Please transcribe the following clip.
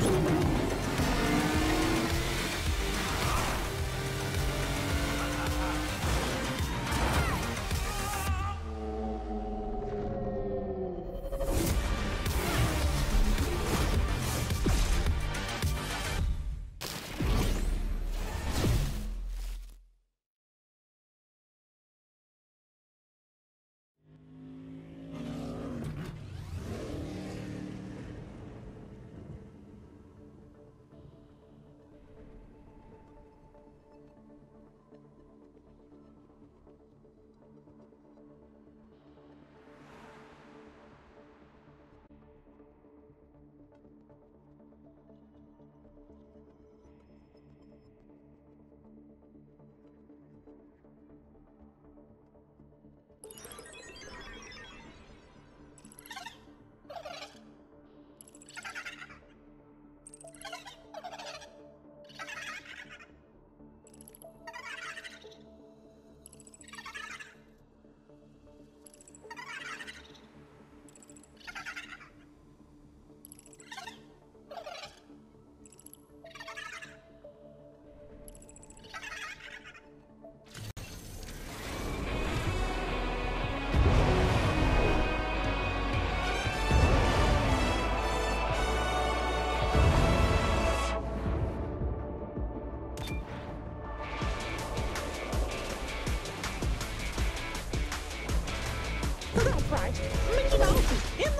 Let's go. Price, Mickey Mouse